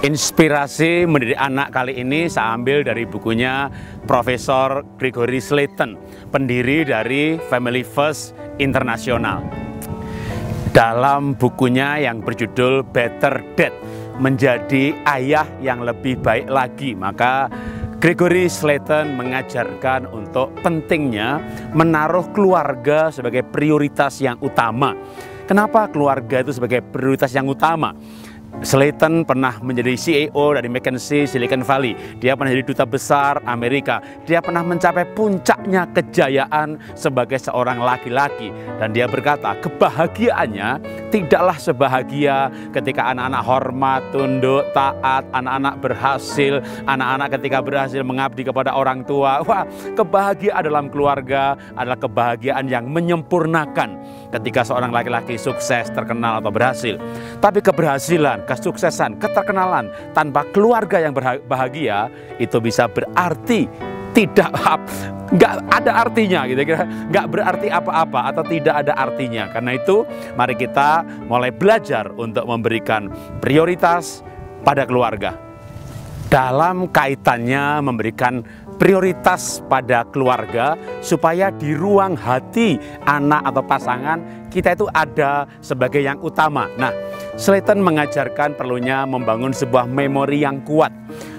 Inspirasi mendidik anak kali ini saya ambil dari bukunya Profesor Gregory Slayton, pendiri dari Family First International. Dalam bukunya yang berjudul Better Dad, menjadi ayah yang lebih baik lagi, maka Gregory Slayton mengajarkan untuk pentingnya menaruh keluarga sebagai prioritas yang utama. Kenapa keluarga itu sebagai prioritas yang utama? Slayton pernah menjadi CEO dari McKinsey Silicon Valley. Dia pernah jadi duta besar Amerika. Dia pernah mencapai puncaknya kejayaan sebagai seorang laki-laki. Dan dia berkata, kebahagiaannya tidaklah sebahagia ketika anak-anak hormat, tunduk, taat, anak-anak berhasil, anak-anak ketika berhasil mengabdi kepada orang tua. Wah, kebahagiaan dalam keluarga adalah kebahagiaan yang menyempurnakan ketika seorang laki-laki sukses, terkenal atau berhasil. Tapi keberhasilan, kesuksesan, keterkenalan tanpa keluarga yang bahagia itu bisa berarti tidak nggak ada artinya gitu kira nggak berarti apa-apa atau tidak ada artinya karena itu mari kita mulai belajar untuk memberikan prioritas pada keluarga dalam kaitannya memberikan prioritas pada keluarga supaya di ruang hati anak atau pasangan kita itu ada sebagai yang utama. Nah, Slayton mengajarkan perlunya membangun sebuah memori yang kuat.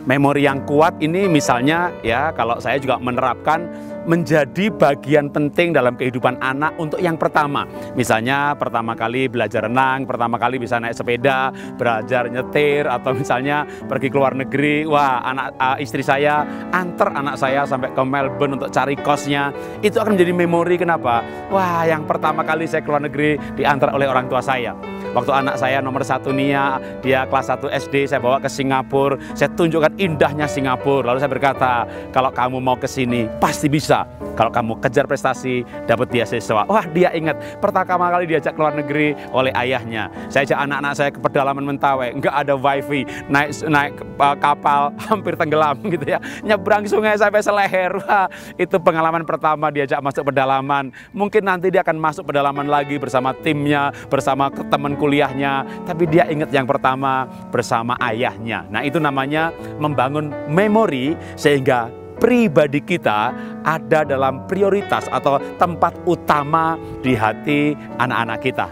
Memori yang kuat ini misalnya ya kalau saya juga menerapkan menjadi bagian penting dalam kehidupan anak untuk yang pertama. Misalnya pertama kali belajar renang, pertama kali bisa naik sepeda, belajar nyetir atau misalnya pergi ke luar negeri. Wah, anak uh, istri saya antar anak saya sampai ke Melbourne untuk cari kosnya. Itu akan menjadi memori kenapa? Wah, yang pertama kali saya keluar negeri diantar oleh orang tua saya. Waktu anak saya nomor satu Nia, dia kelas 1 SD, saya bawa ke Singapura. Saya tunjukkan indahnya Singapura. Lalu saya berkata, kalau kamu mau ke sini, pasti bisa. Kalau kamu kejar prestasi, dapat beasiswa. Wah, dia ingat pertama kali diajak keluar negeri oleh ayahnya. Saya ajak anak-anak saya ke pedalaman Mentawai, nggak ada wifi, naik naik uh, kapal hampir tenggelam gitu ya. Nyebrang sungai sampai seleher. Wah, itu pengalaman pertama diajak masuk pedalaman. Mungkin nanti dia akan masuk pedalaman lagi bersama timnya, bersama teman kuliahnya, tapi dia ingat yang pertama bersama ayahnya. Nah, itu namanya membangun memori sehingga pribadi kita ada dalam prioritas atau tempat utama di hati anak-anak kita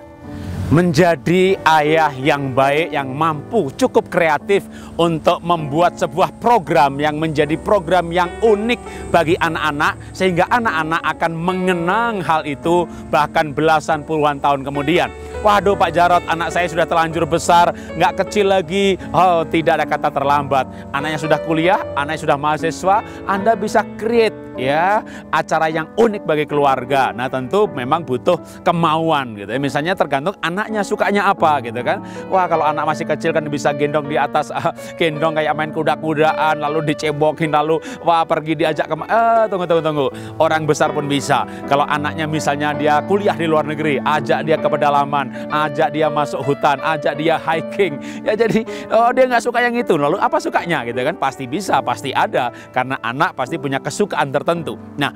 menjadi ayah yang baik, yang mampu, cukup kreatif untuk membuat sebuah program yang menjadi program yang unik bagi anak-anak, sehingga anak-anak akan mengenang hal itu bahkan belasan puluhan tahun kemudian. Waduh Pak Jarot, anak saya sudah terlanjur besar, nggak kecil lagi. Oh, tidak ada kata terlambat. Anaknya sudah kuliah, anaknya sudah mahasiswa, Anda bisa create ya acara yang unik bagi keluarga. Nah tentu memang butuh kemauan gitu. Ya. Misalnya tergantung anaknya sukanya apa gitu kan. Wah kalau anak masih kecil kan bisa gendong di atas uh, gendong kayak main kuda-kudaan lalu dicebokin lalu wah pergi diajak ke eh tunggu tunggu tunggu. Orang besar pun bisa. Kalau anaknya misalnya dia kuliah di luar negeri, ajak dia ke pedalaman, ajak dia masuk hutan, ajak dia hiking. Ya jadi oh dia nggak suka yang itu. Lalu apa sukanya gitu kan? Pasti bisa, pasti ada karena anak pasti punya kesukaan tertentu tertentu. Nah,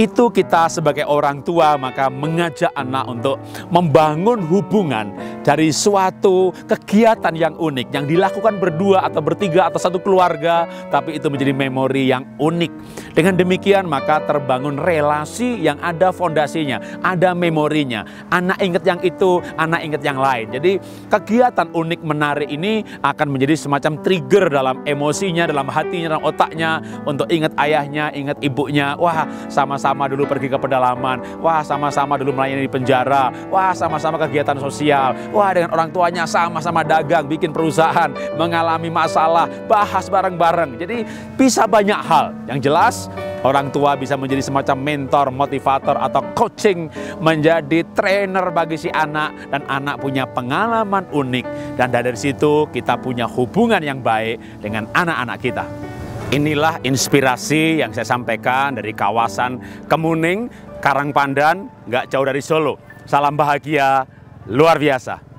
itu kita sebagai orang tua maka mengajak anak untuk membangun hubungan dari suatu kegiatan yang unik yang dilakukan berdua atau bertiga atau satu keluarga tapi itu menjadi memori yang unik. Dengan demikian maka terbangun relasi yang ada fondasinya ada memorinya. Anak ingat yang itu anak ingat yang lain. Jadi kegiatan unik menarik ini akan menjadi semacam trigger dalam emosinya dalam hatinya dalam otaknya untuk ingat ayahnya ingat ibunya. Wah sama-sama dulu pergi ke pedalaman, wah sama-sama dulu melayani di penjara, wah sama-sama kegiatan sosial, wah dengan orang tuanya sama-sama dagang, bikin perusahaan, mengalami masalah, bahas bareng-bareng. Jadi bisa banyak hal. Yang jelas Orang tua bisa menjadi semacam mentor, motivator, atau coaching, menjadi trainer bagi si anak, dan anak punya pengalaman unik. Dan dari situ kita punya hubungan yang baik dengan anak-anak kita. Inilah inspirasi yang saya sampaikan dari kawasan Kemuning, Karangpandan, nggak jauh dari Solo. Salam bahagia, luar biasa.